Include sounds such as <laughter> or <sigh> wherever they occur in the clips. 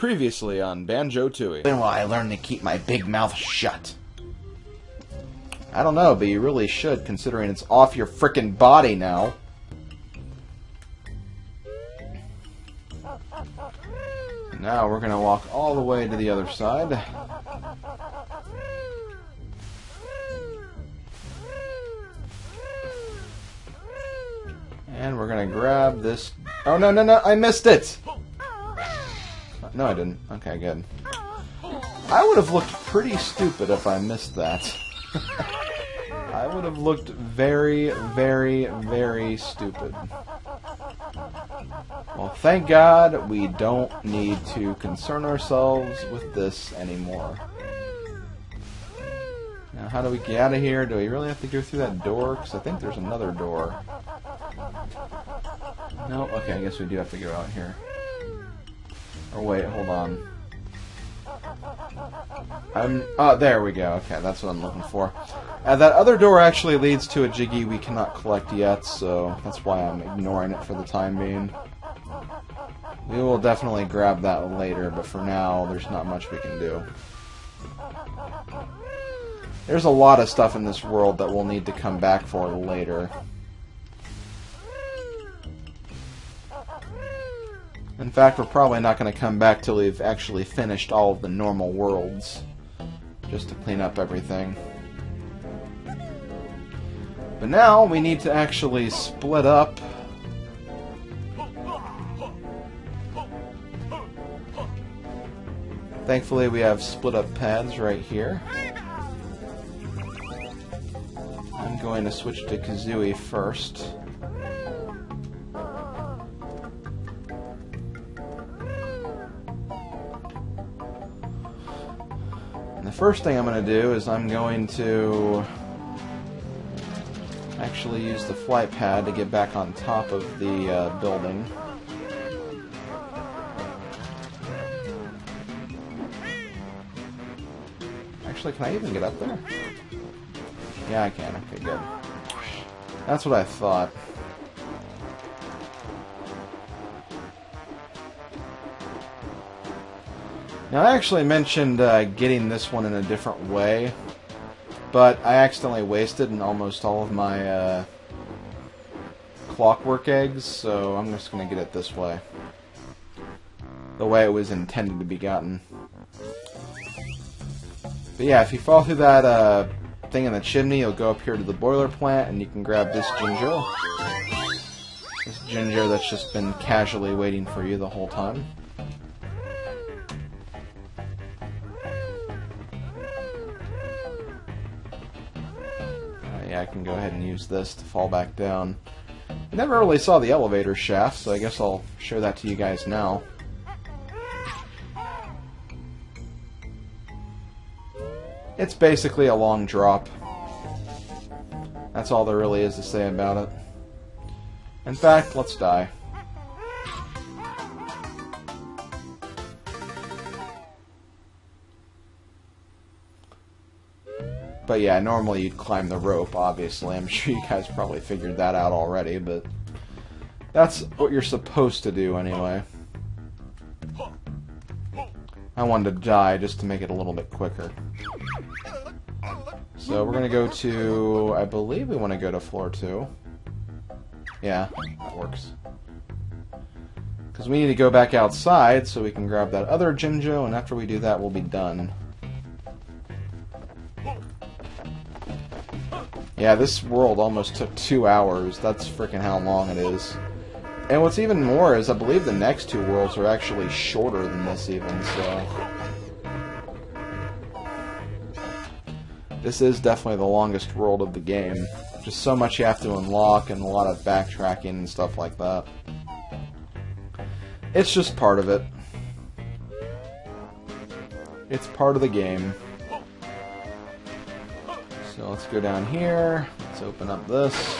Previously on Banjo Tooie. When will I learn to keep my big mouth shut? I don't know, but you really should, considering it's off your frickin' body now. Now we're gonna walk all the way to the other side. And we're gonna grab this... Oh, no, no, no, I missed it! No, I didn't. Okay, good. I would have looked pretty stupid if I missed that. I would have looked very, very, very stupid. Well, thank God we don't need to concern ourselves with this anymore. Now, how do we get out of here? Do we really have to go through that door? Because I think there's another door. No? Okay, I guess we do have to go out here. Or wait, hold on. I'm... Oh, there we go. Okay, that's what I'm looking for. Uh, that other door actually leads to a Jiggy we cannot collect yet, so that's why I'm ignoring it for the time being. We will definitely grab that later, but for now, there's not much we can do. There's a lot of stuff in this world that we'll need to come back for later. In fact, we're probably not going to come back till we've actually finished all of the normal worlds. Just to clean up everything. But now, we need to actually split up Thankfully, we have split up pads right here. I'm going to switch to Kazooie first. And the first thing I'm going to do is I'm going to actually use the flight pad to get back on top of the uh, building. Actually, can I even get up there? Yeah, I can. Okay, good. That's what I thought. Now, I actually mentioned uh, getting this one in a different way, but I accidentally wasted in almost all of my uh, clockwork eggs, so I'm just going to get it this way. The way it was intended to be gotten. But yeah, if you fall through that uh, thing in the chimney, you'll go up here to the boiler plant, and you can grab this Jinjo. This Jinjo that's just been casually waiting for you the whole time. Use this to fall back down. I never really saw the elevator shaft, so I guess I'll show that to you guys now. It's basically a long drop. That's all there really is to say about it. In fact, let's die. But yeah, normally you'd climb the rope, obviously. I'm <laughs> sure you guys probably figured that out already, but that's what you're supposed to do anyway. I wanted to die just to make it a little bit quicker. So we're going to go to... I believe we want to go to floor 2. Yeah, that works. Because we need to go back outside so we can grab that other Jinjo, and after we do that, we'll be done. Yeah, this world almost took two hours. That's freaking how long it is. And what's even more is I believe the next two worlds are actually shorter than this even, so... This is definitely the longest world of the game. Just so much you have to unlock and a lot of backtracking and stuff like that. It's just part of it. It's part of the game. So let's go down here. Let's open up this.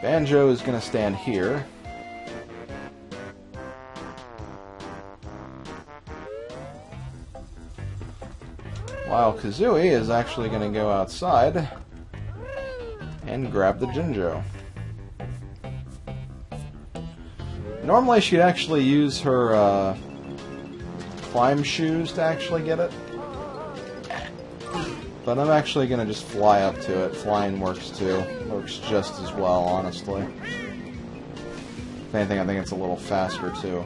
Banjo is going to stand here. While Kazooie is actually going to go outside and grab the Jinjo. Normally she'd actually use her uh, climb shoes to actually get it. But I'm actually going to just fly up to it. Flying works too. Works just as well, honestly. If anything, I think it's a little faster too.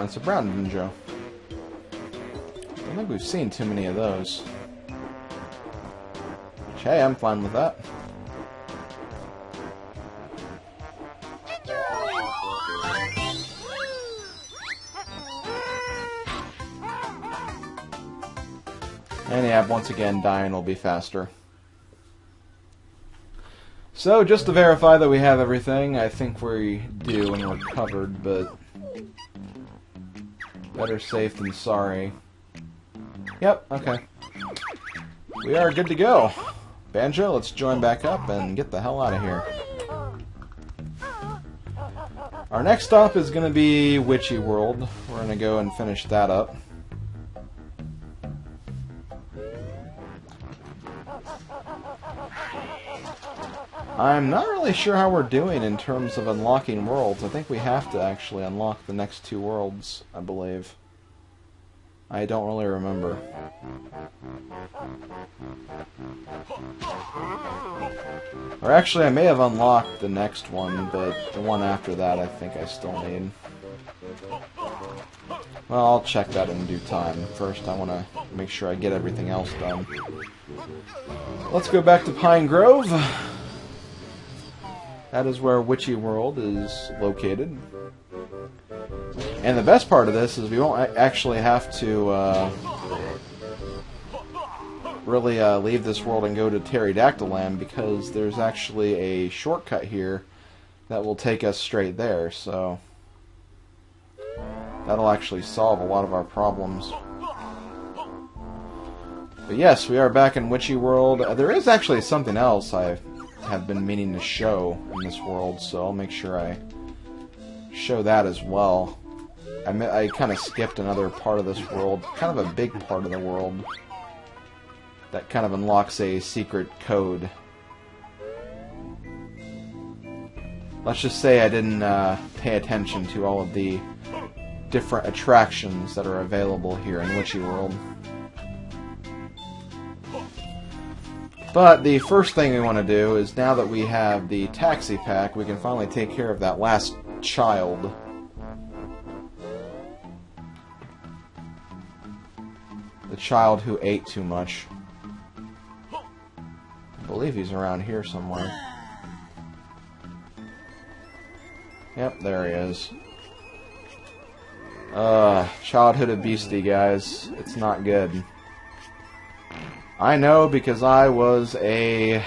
Oh, it's a brown Jinjo. I don't think we've seen too many of those. Which, hey, I'm fine with that. And yeah, once again, dying will be faster. So, just to verify that we have everything, I think we do and we're covered, but... Better safe than sorry. Yep, okay. We are good to go. Banjo, let's join back up and get the hell out of here. Our next stop is going to be Witchyworld. We're going to go and finish that up. I'm not really sure how we're doing in terms of unlocking worlds. I think we have to actually unlock the next two worlds, I believe. I don't really remember. Or actually, I may have unlocked the next one, but the one after that I think I still need. Well, I'll check that in due time. First, I want to make sure I get everything else done. Let's go back to Pine Grove. That is where Witchyworld is located. And the best part of this is we won't actually have to uh, really uh, leave this world and go to Terrydactyland because there's actually a shortcut here that will take us straight there. So that'll actually solve a lot of our problems. But yes, we are back in Witchyworld. Uh, there is actually something else I have been meaning to show in this world, so I'll make sure I show that as well. I, I kind of skipped another part of this world, kind of a big part of the world, that kind of unlocks a secret code. Let's just say I didn't uh, pay attention to all of the different attractions that are available here in Witchyworld. But the first thing we want to do is now that we have the taxi pack, we can finally take care of that last child. The child who ate too much. I believe he's around here somewhere. Yep, there he is. Uh, childhood obesity, guys. It's not good. I know because I was a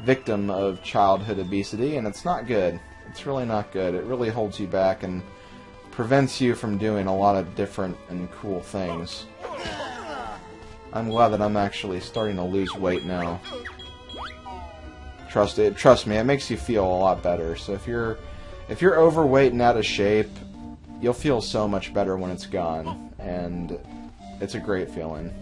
victim of childhood obesity, and it's not good. It's really not good. It really holds you back and prevents you from doing a lot of different and cool things. I'm glad that I'm actually starting to lose weight now. Trust it. Trust me, it makes you feel a lot better. So if you're if you're overweight and out of shape, you'll feel so much better when it's gone, and it's a great feeling.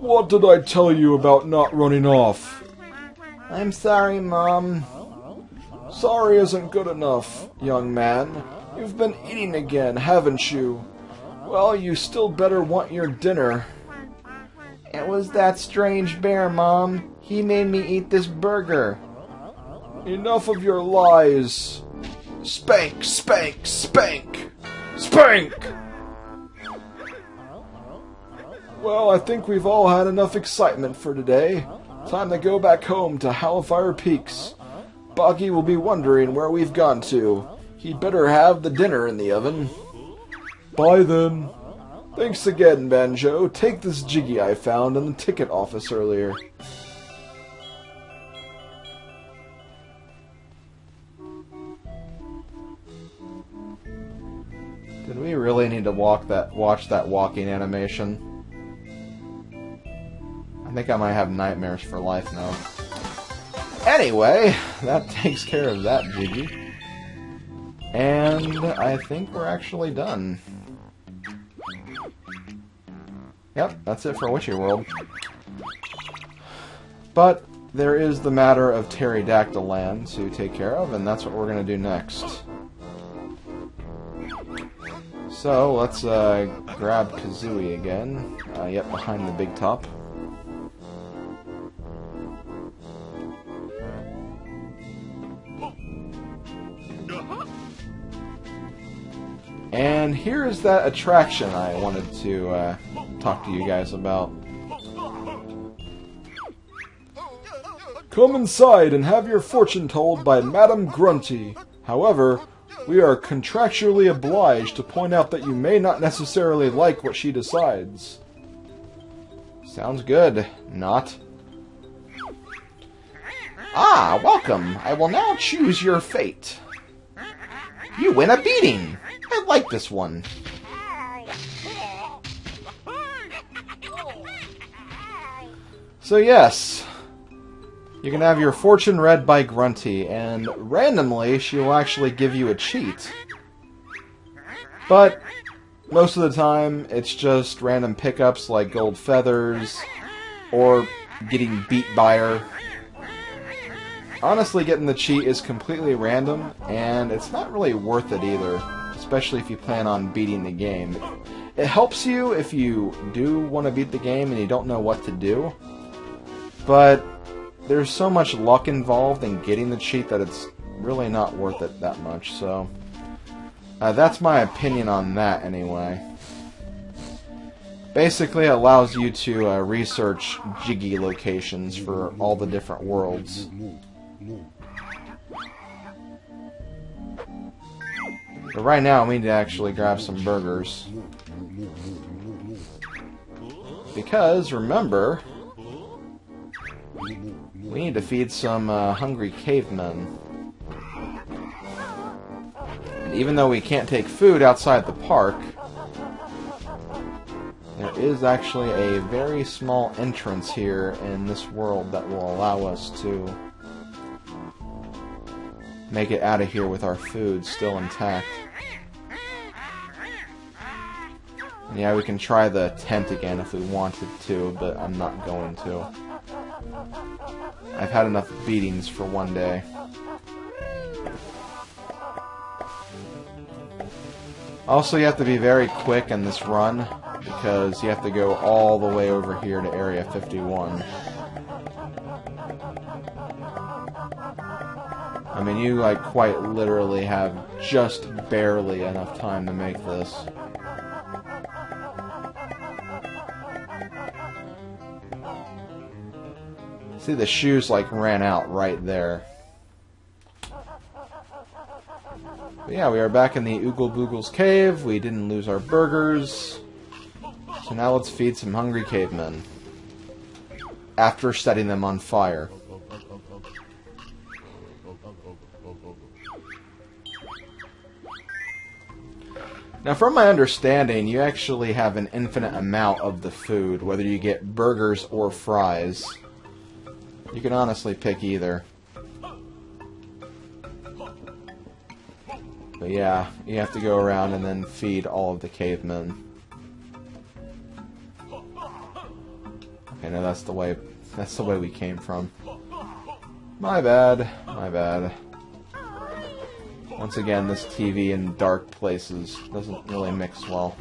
What did I tell you about not running off? I'm sorry, Mom. Sorry isn't good enough, young man. You've been eating again, haven't you? Well, you still better want your dinner. It was that strange bear, Mom. He made me eat this burger. Enough of your lies. Spank, spank, spank. Spank! Well, I think we've all had enough excitement for today. Time to go back home to Hailfire Peaks. Boggy will be wondering where we've gone to. He'd better have the dinner in the oven. Bye then. Thanks again, Banjo. Take this jiggy I found in the ticket office earlier. Did we really need to walk that watch that walking animation? I think I might have nightmares for life now. Anyway, that <laughs> takes care of that Jiggy. And I think we're actually done. Yep, that's it for Witchyworld. But there is the matter of Terrydactyland to take care of, and that's what we're going to do next. So, let's uh, grab Kazooie again. Uh, yep, behind the big top. And here is that attraction I wanted to uh, talk to you guys about. Come inside and have your fortune told by Madame Grunty. However, we are contractually obliged to point out that you may not necessarily like what she decides. Sounds good. Not. Ah, welcome. I will now choose your fate. You win a beating. I like this one. So yes, you can have your fortune read by Grunty, and randomly she will actually give you a cheat. But most of the time, it's just random pickups like gold feathers, or getting beat by her. Honestly, getting the cheat is completely random, and it's not really worth it either, especially if you plan on beating the game. It helps you if you do want to beat the game and you don't know what to do, but there's so much luck involved in getting the cheat that it's really not worth it that much, so... Uh, that's my opinion on that, anyway. Basically, it allows you to uh, research Jiggy locations for all the different worlds. But right now, we need to actually grab some burgers. Because, remember, we need to feed some uh, hungry cavemen. And even though we can't take food outside the park, there is actually a very small entrance here in this world that will allow us to make it out of here with our food still intact. Yeah, we can try the tent again if we wanted to, but I'm not going to. I've had enough beatings for one day. Also, you have to be very quick in this run, because you have to go all the way over here to Area 51. I mean, you, like, quite literally have just barely enough time to make this. See, the shoes, like, ran out right there. But yeah, we are back in the Oogle Boogle's cave. We didn't lose our burgers. So now let's feed some hungry cavemen. After setting them on fire. Now, from my understanding, you actually have an infinite amount of the food, whether you get burgers or fries. You can honestly pick either. But yeah, you have to go around and then feed all of the cavemen. Okay, now that's the way that's the way we came from. My bad, my bad. Once again, this TV in dark places doesn't really mix well.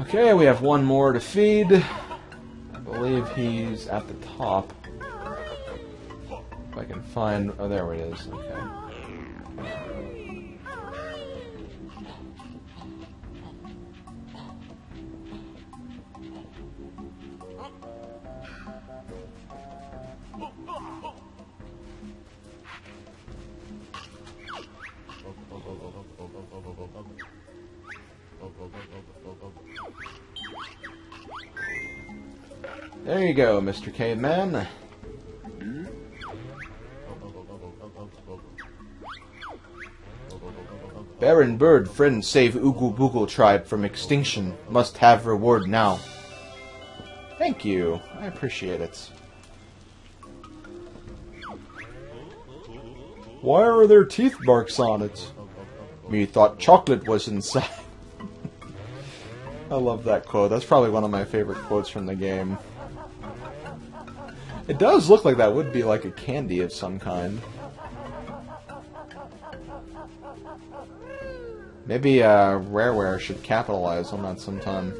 Okay, we have one more to feed. I believe he's at the top. If I can find... Oh, there it is. Okay. There you go, Mr. Caveman. Baron Bird, friend, save Oogle Boogle tribe from extinction. Must have reward now. Thank you. I appreciate it. Why are there teeth marks on it? Me thought chocolate was inside. <laughs> I love that quote. That's probably one of my favorite quotes from the game. It does look like that would be like a candy of some kind. Maybe uh, Rareware should capitalize on that sometime.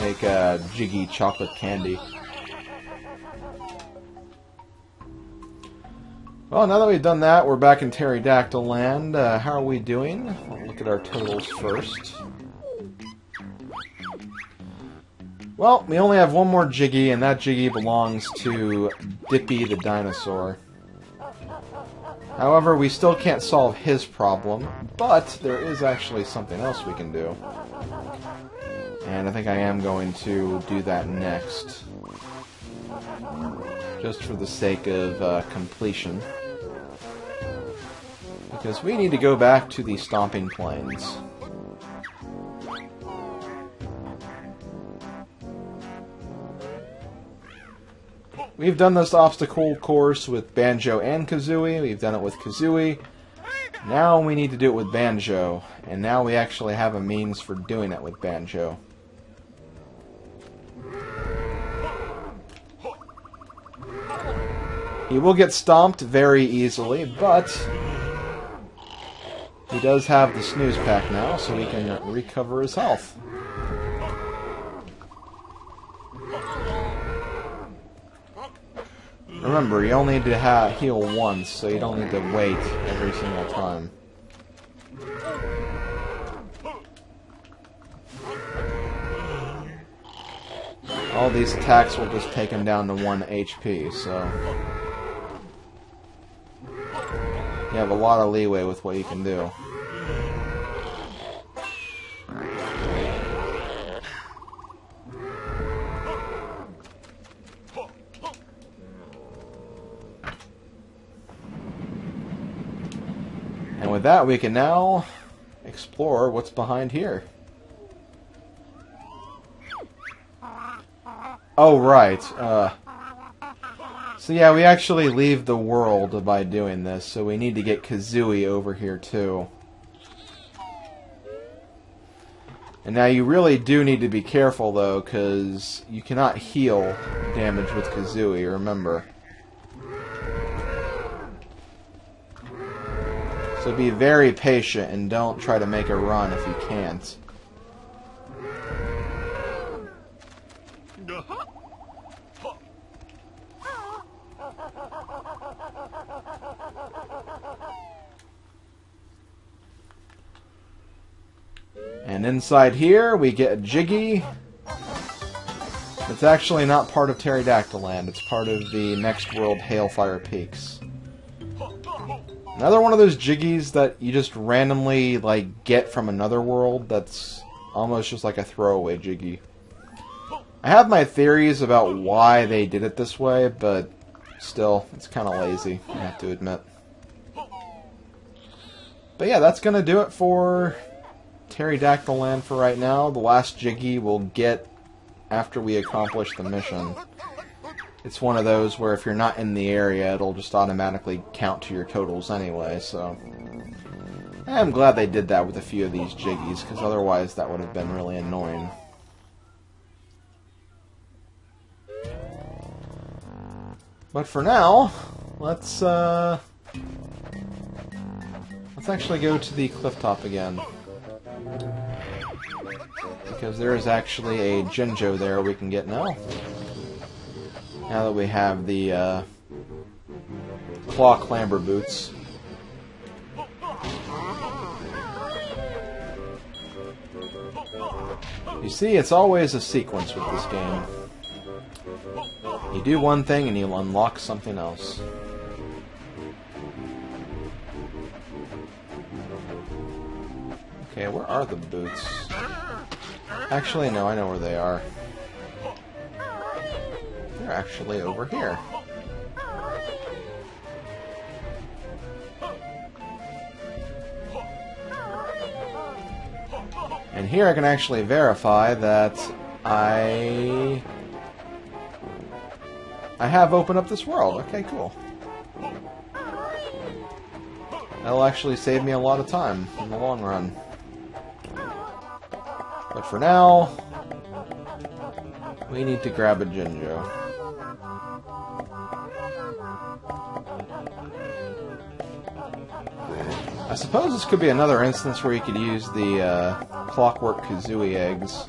Make a uh, jiggy chocolate candy. Well, now that we've done that, we're back in Terrydactyland. Uh, how are we doing? Look at our totals first. Well, we only have one more Jiggy, and that Jiggy belongs to Dippy the dinosaur. However, we still can't solve his problem, but there is actually something else we can do. And I think I am going to do that next. Just for the sake of uh, completion. Because we need to go back to the Stomping Plains. We've done this obstacle course with Banjo and Kazooie. We've done it with Kazooie. Now we need to do it with Banjo. And now we actually have a means for doing it with Banjo. He will get stomped very easily, but he does have the snooze pack now, so he can recover his health. Remember, you only need to heal once, so you don't need to wait every single time. All these attacks will just take him down to 1 HP, so... You have a lot of leeway with what you can do. That, we can now explore what's behind here. Oh, right. Uh, so yeah, we actually leave the world by doing this, so we need to get Kazooie over here too. And now you really do need to be careful though, because you cannot heal damage with Kazooie, remember. So be very patient and don't try to make a run if you can't. And inside here, we get a Jiggy. It's actually not part of Terrydactyland. It's part of the Next World Hailfire Peaks. Another one of those jiggies that you just randomly like get from another world that's almost just like a throwaway jiggy. I have my theories about why they did it this way, but still, it's kind of lazy, I have to admit. But yeah, that's going to do it for Terrydactyland for right now. The last Jiggy we'll get after we accomplish the mission it's one of those where if you're not in the area, it'll just automatically count to your totals anyway, so... I'm glad they did that with a few of these jiggies, because otherwise that would have been really annoying. But for now, let's, uh... Let's actually go to the cliff top again. Because there is actually a Jinjo there we can get now. Now that we have the uh, claw clamber boots. You see, it's always a sequence with this game. You do one thing and you'll unlock something else. Okay, where are the boots? Actually, no, I know where they are. They're actually over here. And here I can actually verify that I... I have opened up this world. Okay, cool. That'll actually save me a lot of time in the long run. But for now, we need to grab a Jinjo. I suppose this could be another instance where you could use the uh, Clockwork Kazooie eggs.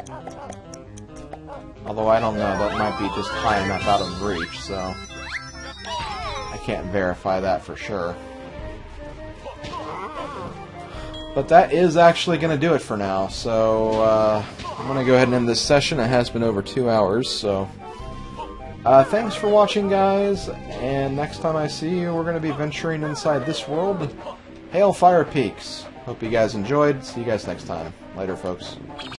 Although I don't know, that might be just high enough out of reach, so... I can't verify that for sure. But that is actually going to do it for now, so uh, I'm going to go ahead and end this session. It has been over two hours, so... Uh, thanks for watching, guys, and next time I see you, we're going to be venturing inside this world, Hailfire Peaks. Hope you guys enjoyed. See you guys next time. Later, folks.